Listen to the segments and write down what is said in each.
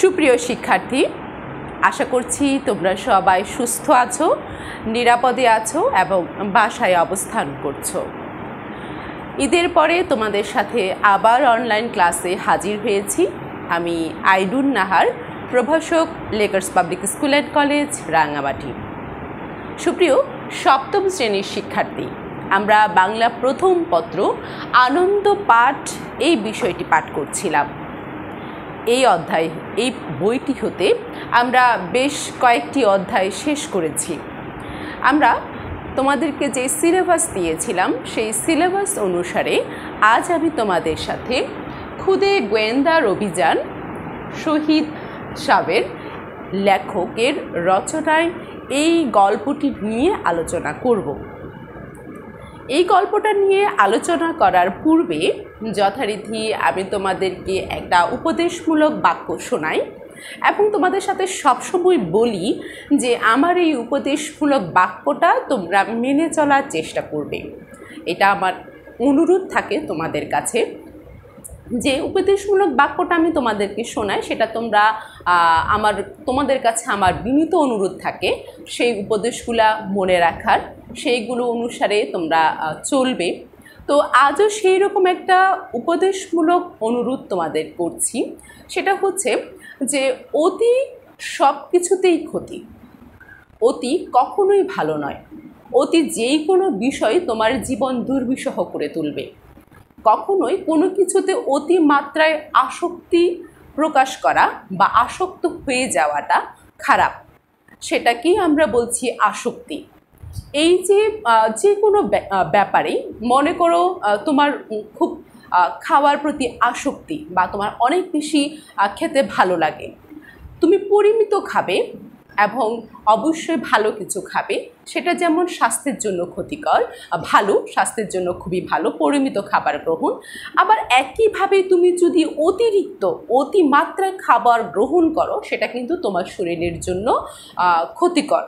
সুপ্রিয় শিক্ষার্থী, আশা করছি তোমরা সবাই সুস্থ আছো, নিরাপদে আছো এবং বাসায় অবস্থান করছ। ঈদের পরে তোমাদের সাথে আবার অনলাইন ক্লাসে হাজির হয়েছি। আমি আইডুন নাহার, প্রভাষক Lakers public school and college Rangamati সুপ্রিয়, সপ্তম শ্রেণির শিক্ষার্থী, আমরা বাংলা প্রথম পত্র আনন্দ পাঠ এই বিষয়টি পাঠ করছিলাম। এই অধ্যায়, এই বইটি হতে আমরা বেশ কয়েকটি অধ্যায় শেষ করেছি। আমরা তোমাদেরকে যে সিলেবাস দিয়েছিলাম, সেই সিলেবাস অনুসারে আজ আমি তোমাদের সাথে খুদে গোয়েন্দার অভিযান, শহীদ সাবের লেখকের রচনায় এই গল্পটি নিয়ে আলোচনা করব। এই গল্পটা নিয়ে আলোচনা করার পূর্বে যথারীতি আমি তোমাদেরকে একটা উপদেশমূলক বাক্য শোনাই এবং তোমাদের সাথে সবসময় বলি যে আমার এই উপদেশমূলক বাক্যটা তোমরা মেনে চলার চেষ্টা করবে। এটা আমার অনুরোধ থাকে তোমাদের কাছে যে উপদেশমূলক বাক্যটা আমি তোমাদেরকে শোনাই, সেটা তোমরা আমার, তোমাদের কাছে আমার বিনীত অনুরোধ থাকে সেই উপদেশগুলা মনে রাখার। সেইগুলো অনুসারে তোমরা চলবে। তো আজও সেই রকম একটা উপদেশমূলক অনুরোধ তোমাদের করছি। সেটা হচ্ছে যে অতি সব কিছুতেই ক্ষতি। অতি কখনোই ভালো নয়। অতি যেই কোনো বিষয় তোমার জীবন দুর্বিষহ করে তুলবে। কখনোই কোনো কিছুতে অতি মাত্রায় আসক্তি প্রকাশ করা বা আসক্ত হয়ে যাওয়াটা খারাপ। সেটাকেই আমরা বলছি আসক্তি। এই যে যে কোনো ব্যাপারে মনে করো তোমার খুব খাওয়ার প্রতি আসক্তি বা তোমার অনেক বেশি খেতে ভালো লাগে, তুমি পরিমিত খাবে এবং অবশ্যই ভালো কিছু খাবে, সেটা যেমন স্বাস্থ্যের জন্য ক্ষতিকর ভালো, স্বাস্থ্যের জন্য খুবই ভালো, পরিমিত খাবার গ্রহণ। আবার একইভাবে তুমি যদি অতিরিক্ত, অতিমাত্রায় খাবার গ্রহণ করো, সেটা কিন্তু তোমার শরীরের জন্য ক্ষতিকর।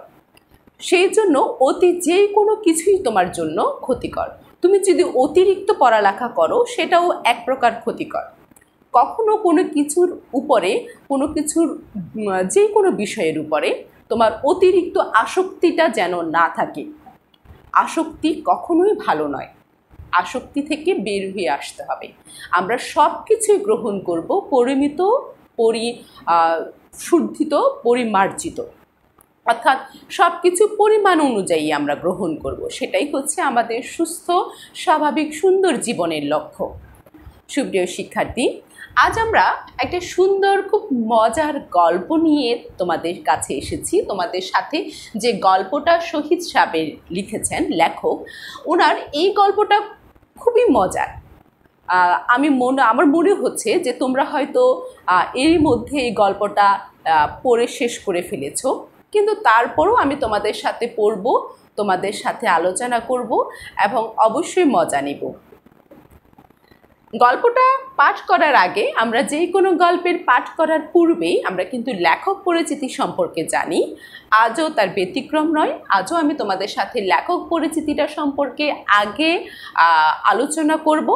সেই জন্য অতি যে কোনো কিছুই তোমার জন্য ক্ষতিকর। তুমি যদি অতিরিক্ত পড়ালেখা করো, সেটাও এক প্রকার ক্ষতিকর। কখনো কোনো কিছুর উপরে, কোনো কিছুর যে কোনো বিষয়ের উপরে তোমার অতিরিক্ত আসক্তিটা যেন না থাকে। আসক্তি কখনোই ভালো নয়। আসক্তি থেকে বের হয়ে আসতে হবে। আমরা সব কিছুই গ্রহণ করব পরিমিত, পরি শুদ্ধিত, পরিমার্জিত। অর্থাৎ সব কিছু পরিমাণ অনুযায়ী আমরা গ্রহণ করব। সেটাই হচ্ছে আমাদের সুস্থ, স্বাভাবিক, সুন্দর জীবনের লক্ষ্য। সুপ্রিয় শিক্ষার্থী, আজ আমরা একটা সুন্দর, খুব মজার গল্প নিয়ে তোমাদের কাছে এসেছি। তোমাদের সাথে যে গল্পটা শহীদ সাহেব লিখেছেন লেখক ওনার এই গল্পটা খুবই মজার। আমি মনে, আমার মনে হচ্ছে যে তোমরা হয়তো এর মধ্যে এই গল্পটা পড়ে শেষ করে ফেলেছো। কিন্তু তারপরও আমি তোমাদের সাথে পড়ব, তোমাদের সাথে আলোচনা করব এবং অবশ্যই মজা নেব। গল্পটা পাঠ করার আগে আমরা যে কোনো গল্পের পাঠ করার পূর্বেই আমরা কিন্তু লেখক পরিচিতি সম্পর্কে জানি। আজও তার ব্যতিক্রম নয়, আজও আমি তোমাদের সাথে লেখক পরিচিতিটা সম্পর্কে আগে আলোচনা করব।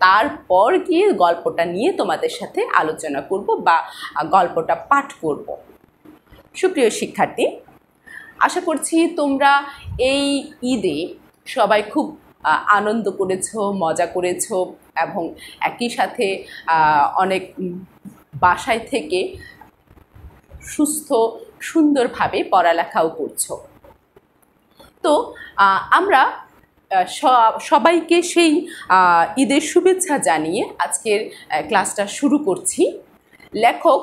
তারপর গিয়ে গল্পটা নিয়ে তোমাদের সাথে আলোচনা করব বা গল্পটা পাঠ করব। সুপ্রিয় শিক্ষার্থী, আশা করছি তোমরা এই ঈদে সবাই খুব আনন্দ করেছ, মজা করেছ এবং একই সাথে অনেক বাসায় থেকে সুস্থ, সুন্দরভাবে পড়ালেখাও করছ। তো আমরা সবাইকে সেই ঈদের শুভেচ্ছা জানিয়ে আজকের ক্লাসটা শুরু করছি। লেখক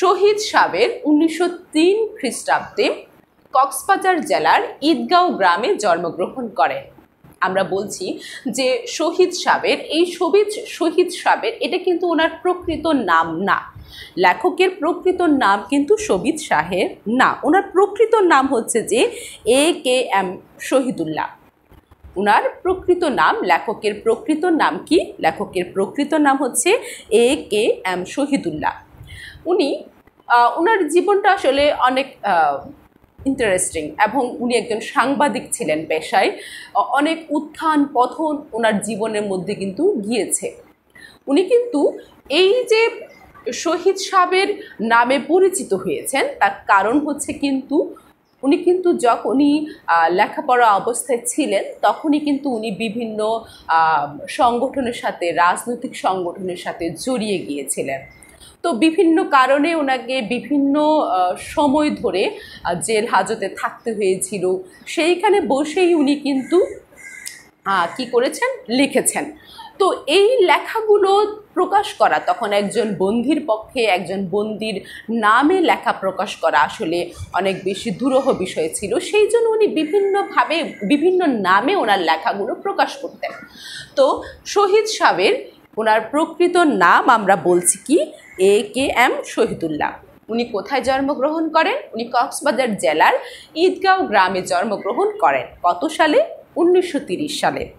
শহীদ সাবের উনিশশো তিন খ্রিস্টাব্দে কক্সবাজার জেলার ঈদগাঁও গ্রামে জন্মগ্রহণ করেন আমরা বলছি যে শহীদ সাবের এই শহীদ শহীদ সাবের এটা কিন্তু ওনার প্রকৃত নাম না। লেখকের প্রকৃত নাম কিন্তু শহীদ শাহের না। ওনার প্রকৃত নাম হচ্ছে যে এ কে এম শহীদুল্লাহ। ওনার প্রকৃত নাম, লেখকের প্রকৃত নাম কি? লেখকের প্রকৃত নাম হচ্ছে এ কে এম শহীদুল্লাহ। উনি ওনার জীবনটা আসলে অনেক ইন্টারেস্টিং এবং উনি একজন সাংবাদিক ছিলেন পেশায়। অনেক উত্থান পথন ওনার জীবনের মধ্যে কিন্তু গিয়েছে। উনি কিন্তু এই যে শহীদ সাহেবের নামে পরিচিত হয়েছেন, তার কারণ হচ্ছে কিন্তু উনি কিন্তু যখনই লেখাপড়া অবস্থায় ছিলেন, তখনই কিন্তু উনি বিভিন্ন সংগঠনের সাথে, রাজনৈতিক সংগঠনের সাথে জড়িয়ে গিয়েছিলেন। তো বিভিন্ন কারণে ওনাকে বিভিন্ন সময় ধরে জেল হাজতে থাকতে হয়েছিল। সেইখানে বসেই উনি কিন্তু কি করেছেন? লিখেছেন। তো এই লেখাগুলো প্রকাশ করা, তখন একজন বন্দির পক্ষে একজন বন্দির নামে লেখা প্রকাশ করা আসলে অনেক বেশি দুরূহ বিষয় ছিল। সেই জন্য উনি বিভিন্নভাবে, বিভিন্ন নামে ওনার লেখাগুলো প্রকাশ করতেন। তো শহীদ সাহেবের, ওনার প্রকৃত নাম আমরা বলছি কি? A K M Shahidullah. উনি কোথায় জন্মগ্রহণ করেন? উনি কক্সবাজার জেলার ঈদগাঁও গ্রামে জন্মগ্রহণ করেন। কত সালে? উনিশশো সালে।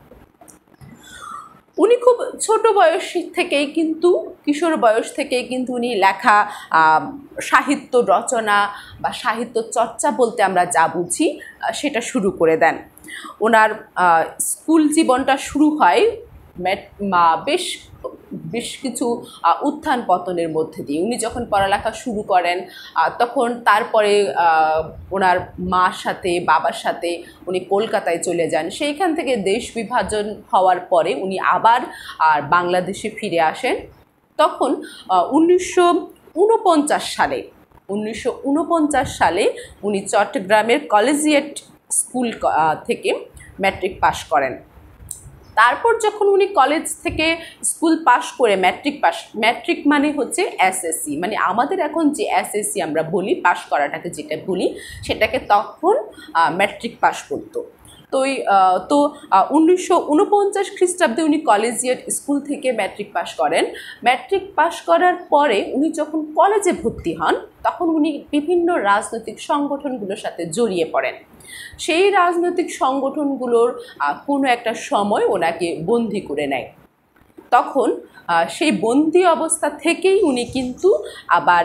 উনি খুব ছোট বয়স থেকেই কিন্তু, কিশোর বয়স থেকেই কিন্তু উনি লেখা সাহিত্য রচনা বা সাহিত্য চর্চা বলতে আমরা যা বুঝি সেটা শুরু করে দেন। ওনার স্কুল জীবনটা শুরু হয় বেশ বেশ কিছু উত্থান পতনের মধ্যে দিয়ে। উনি যখন পড়ালেখা শুরু করেন তখন তারপরে ওনার মার সাথে, বাবার সাথে উনি কলকাতায় চলে যান। সেইখান থেকে দেশ বিভাজন হওয়ার পরে উনি আবার আর বাংলাদেশে ফিরে আসেন। তখন উনিশশো উনপঞ্চাশ সালে, উনিশশো উনপঞ্চাশ সালে উনি চট্টগ্রামের কলেজিয়েট স্কুল থেকে ম্যাট্রিক পাশ করেন। তারপর যখন উনি কলেজ থেকে স্কুল পাশ করে ম্যাট্রিক পাশ ম্যাট্রিক মানে হচ্ছে এসএসসি মানে আমাদের এখন যে এসএসসি আমরা বলি পাশ করাটাকে যেটা বলি, সেটাকে তখন ম্যাট্রিক পাশ করতো তো তো উনিশশো উনপঞ্চাশ খ্রিস্টাব্দে উনি কলেজিয়েট স্কুল থেকে ম্যাট্রিক পাশ করেন। ম্যাট্রিক পাশ করার পরে উনি যখন কলেজে ভর্তি হন, তখন উনি বিভিন্ন রাজনৈতিক সংগঠনগুলোর সাথে জড়িয়ে পড়েন। সেই রাজনৈতিক সংগঠনগুলোর কোনো একটা সময় ওনাকে বন্দি করে নেয়। তখন সেই বন্দি অবস্থা থেকেই উনি কিন্তু আবার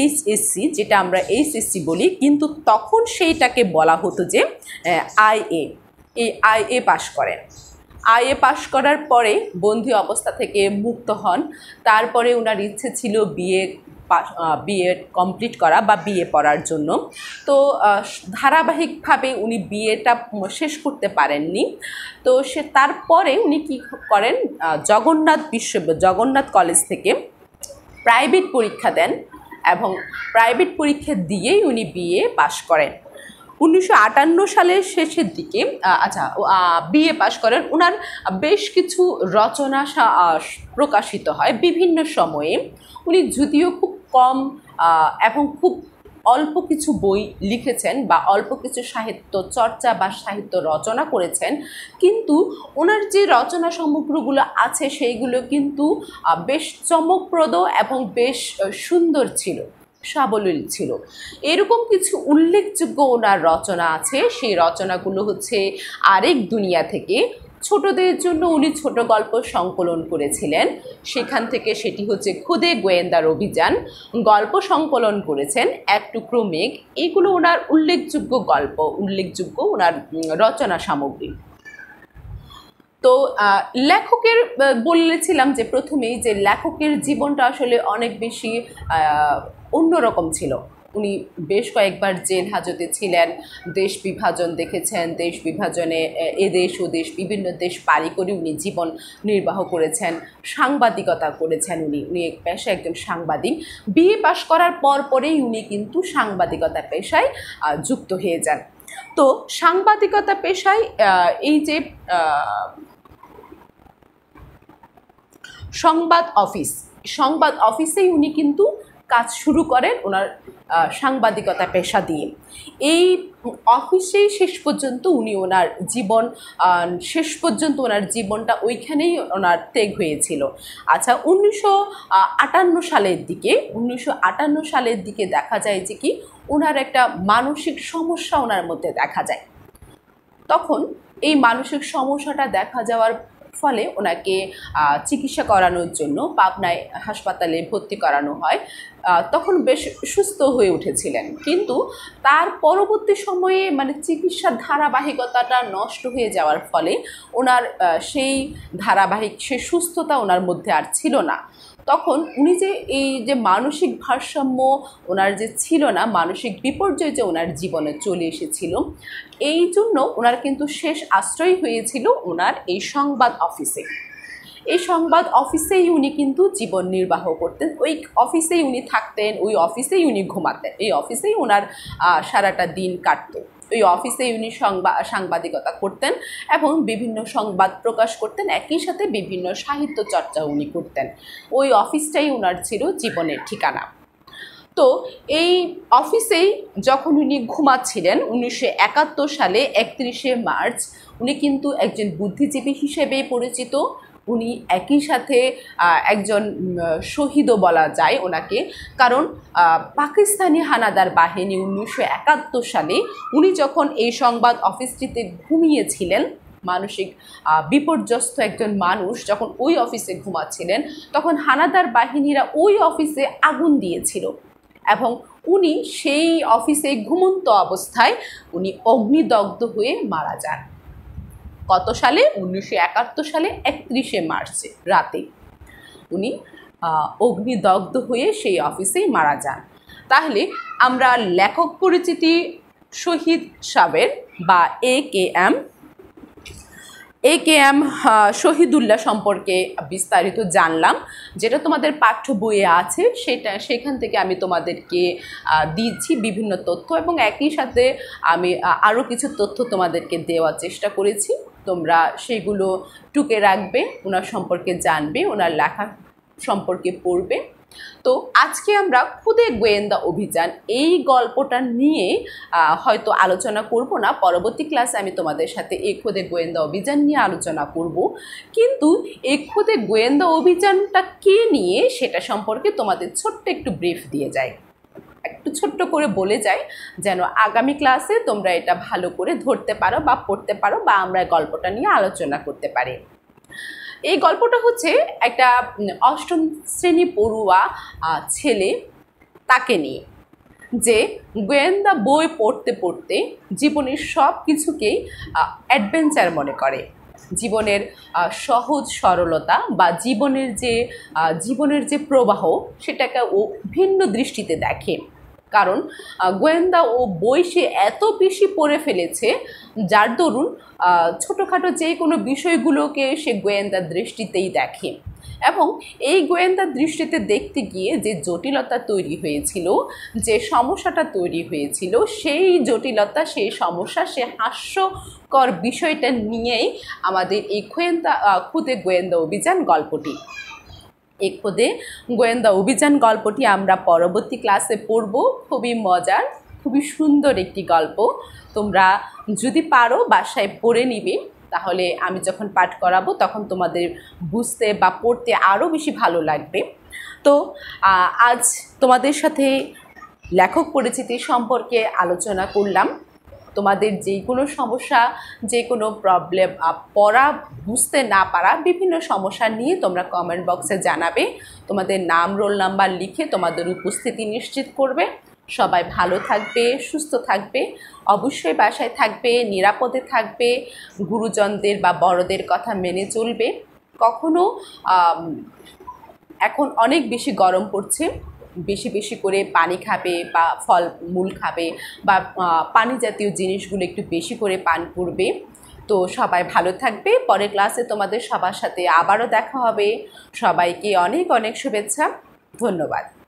এইচএসসি যেটা আমরা এইচএসসি বলি, কিন্তু তখন সেইটাকে বলা হতো যে আইএ এই আইএ পাশ করেন। আইএ পাশ করার পরে বন্দি অবস্থা থেকে মুক্ত হন। তারপরে ওনার ইচ্ছে ছিল বিএ বিএ কমপ্লিট করা বা বিএ পড়ার জন্য। তো ধারাবাহিকভাবে উনি বিএটা শেষ করতে পারেননি। তো সে, তারপরে উনি কি করেন? জগন্নাথ বিশ্ব, জগন্নাথ কলেজ থেকে প্রাইভেট পরীক্ষা দেন এবং প্রাইভেট পরীক্ষা দিয়েই উনি বিএ পাশ করেন। উনিশশো আটান্ন সালের শেষের দিকে আচ্ছা বিএ পাশ করেন। ওনার বেশ কিছু রচনা প্রকাশিত হয় বিভিন্ন সময়ে। উনি যদিও খুব কম এবং খুব অল্প কিছু বই লিখেছেন বা অল্প কিছু সাহিত্য চর্চা বা সাহিত্য রচনা করেছেন। কিন্তু ওনার যে রচনা সমগ্রগুলো আছে সেইগুলো কিন্তু বেশ চমকপ্রদ এবং বেশ সুন্দর ছিল, সাবলীল ছিল। এরকম কিছু উল্লেখযোগ্য ওনার রচনা আছে। সেই রচনাগুলো হচ্ছে আরেক দুনিয়া থেকে ছোটদের জন্য উনি ছোট গল্প সংকলন করেছিলেন। সেখান থেকে সেটি হচ্ছে খুদে গোয়েন্দার অভিযান। গল্প সংকলন করেছেন এক টুকরো মেঘ। এগুলো ওনার উল্লেখযোগ্য গল্প, উল্লেখযোগ্য ওনার রচনা সামগ্রী। তো লেখকের বলেছিলাম যে প্রথমেই যে লেখকের জীবনটা আসলে অনেক বেশি অন্যরকম ছিল। উনি বেশ কয়েকবার জেল হাজতে ছিলেন, দেশ বিভাজন দেখেছেন, দেশ বিভাজনে, এ- এ দেশ ও দেশ, বিভিন্ন দেশ পাড়ি করে উনি জীবন নির্বাহ করেছেন, সাংবাদিকতা করেছেন উনি। উনি এক পেশায় একজন সাংবাদিক। বিএ পাশ করার পর পরেই উনি কিন্তু সাংবাদিকতা পেশায় যুক্ত হয়ে যান। তো সাংবাদিকতা পেশায় এই যে সংবাদ অফিস, সংবাদ অফিসেই উনি কিন্তু কাজ শুরু করেন, ওনার সাংবাদিকতা পেশা দিয়ে। এই অফিসেই শেষ পর্যন্ত উনি ওনার জীবন শেষ পর্যন্ত ওনার জীবনটা ওইখানেই ওনার ত্যাগ হয়েছিল। আচ্ছা উনিশশো আটান্ন সালের দিকে, উনিশশো আটান্ন সালের দিকে দেখা যায় যে কি, ওনার একটা মানসিক সমস্যা ওনার মধ্যে দেখা যায়। তখন এই মানসিক সমস্যাটা দেখা যাওয়ার ফলে ওনাকে চিকিৎসা করানোর জন্য পাবনায় হাসপাতালে ভর্তি করানো হয়। তখন বেশ সুস্থ হয়ে উঠেছিলেন। কিন্তু তার পরবর্তী সময়ে মানে চিকিৎসার ধারাবাহিকতাটা নষ্ট হয়ে যাওয়ার ফলে ওনার সেই ধারাবাহিক সে সুস্থতা ওনার মধ্যে আর ছিল না। তখন উনি যে এই যে মানসিক ভারসাম্য ওনার যে ছিল না, মানসিক বিপর্যয় যে ওনার জীবনে চলে এসেছিল, এই জন্য ওনার কিন্তু শেষ আশ্রয় হয়েছিল ওনার এই সংবাদ অফিসে। এই সংবাদ অফিসেই উনি কিন্তু জীবন নির্বাহ করতেন। ওই অফিসেই উনি থাকতেন, ওই অফিসেই উনি ঘুমাতেন। এই অফিসেই ওনার সারাটা দিন কাটতো। ওই অফিসেই উনি সংবাদ সাংবাদিকতা করতেন এবং বিভিন্ন সংবাদ প্রকাশ করতেন। একই সাথে বিভিন্ন সাহিত্য চর্চা উনি করতেন। ওই অফিসটাই ওনার ছিল জীবনের ঠিকানা। তো এই অফিসেই যখন উনি ঘুমাচ্ছিলেন, উনিশশো একাত্তর সালে একত্রিশে মার্চ, উনি কিন্তু একজন বুদ্ধিজীবী হিসেবে পরিচিত। উনি একই সাথে একজন শহীদও বলা যায় ওনাকে। কারণ পাকিস্তানি হানাদার বাহিনী উনিশশো একাত্তর সালে উনি যখন এই সংবাদ অফিসটিতে ঘুমিয়েছিলেন, মানসিক বিপর্যস্ত একজন মানুষ যখন ওই অফিসে ঘুমাচ্ছিলেন, তখন হানাদার বাহিনীরা ওই অফিসে আগুন দিয়েছিল এবং উনি সেই অফিসে ঘুমন্ত অবস্থায় উনি অগ্নিদগ্ধ হয়ে মারা যান। কত সালে? উনিশশো একাত্তর সালে, একত্রিশে মার্চে রাতে। উনি অগ্নিদগ্ধ হয়ে সেই অফিসেই মারা যান। তাহলে আমরা লেখক পরিচিতি শহীদ সাবের বা A K M, A K M Shahidullah সম্পর্কে বিস্তারিত জানলাম। যেটা তোমাদের পাঠ্য বইয়ে আছে, সেটা, সেখান থেকে আমি তোমাদেরকে দিচ্ছি বিভিন্ন তথ্য এবং একই সাথে আমি আরও কিছু তথ্য তোমাদেরকে দেওয়ার চেষ্টা করেছি। তোমরা সেগুলো টুকে রাখবে, ওনার সম্পর্কে জানবে, ওনার লেখা সম্পর্কে পড়বে। তো আজকে আমরা খুদে গোয়েন্দা অভিযান এই গল্পটা নিয়ে হয়তো আলোচনা করব না। পরবর্তী ক্লাসে আমি তোমাদের সাথে এই খুদে গোয়েন্দা অভিযান নিয়ে আলোচনা করব। কিন্তু এই খুদে গোয়েন্দা অভিযানটা কে নিয়ে সেটা সম্পর্কে তোমাদের ছোট্ট একটু ব্রিফ দিয়ে যায় একটু ছোট্ট করে বলে যাই, যেন আগামী ক্লাসে তোমরা এটা ভালো করে ধরতে পারো বা পড়তে পারো বা আমরা গল্পটা নিয়ে আলোচনা করতে পারি। এই গল্পটা হচ্ছে একটা অষ্টম শ্রেণি পড়ুয়া ছেলে তাকে নিয়ে, যে গোয়েন্দা বই পড়তে পড়তে জীবনের সব কিছুকেই অ্যাডভেঞ্চার মনে করে। জীবনের সহজ সরলতা বা জীবনের যে জীবনের যে প্রবাহ, সেটাকে ও ভিন্ন দৃষ্টিতে দেখে। কারণ গোয়েন্দা ও বই সে এত বেশি পড়ে ফেলেছে যার দরুন ছোটোখাটো যে কোনো বিষয়গুলোকে সে গোয়েন্দার দৃষ্টিতেই দেখে। এবং এই গোয়েন্দার দৃষ্টিতে দেখতে গিয়ে যে জটিলতা তৈরি হয়েছিল যে সমস্যাটা তৈরি হয়েছিল সেই জটিলতা সেই সমস্যা সে হাস্যকর বিষয়টা নিয়েই আমাদের এই গোয়েন্দা আহ, খুদে গোয়েন্দা অভিযান গল্পটি। এই খুদে গোয়েন্দা অভিযান গল্পটি আমরা পরবর্তী ক্লাসে পড়ব। খুবই মজার, খুবই সুন্দর একটি গল্প। তোমরা যদি পারো বাসায় পড়ে নিবে, তাহলে আমি যখন পাঠ করাবো তখন তোমাদের বুঝতে বা পড়তে আরও বেশি ভালো লাগবে। তো আজ তোমাদের সাথে লেখক পরিচিতি সম্পর্কে আলোচনা করলাম। তোমাদের যে কোনো সমস্যা যে কোনো প্রবলেম পড়া, বুঝতে না পারা বিভিন্ন সমস্যা নিয়ে তোমরা কমেন্ট বক্সে জানাবে। তোমাদের নাম রোল নাম্বার লিখে তোমাদের উপস্থিতি নিশ্চিত করবে। সবাই ভালো থাকবে, সুস্থ থাকবে, অবশ্যই বাসায় থাকবে, নিরাপদে থাকবে, গুরুজনদের বা বড়দের কথা মেনে চলবে। কখনো এখন অনেক বেশি গরম পড়ছে। বেশি বেশি করে পানি খাবে বা ফল, মূল খাবে বা পানি জাতীয় জিনিসগুলো একটু বেশি করে পান করবে। তো সবাই ভালো থাকবে। পরের ক্লাসে তোমাদের সবার সাথে আবারও দেখা হবে। সবাইকে অনেক অনেক শুভেচ্ছা। ধন্যবাদ।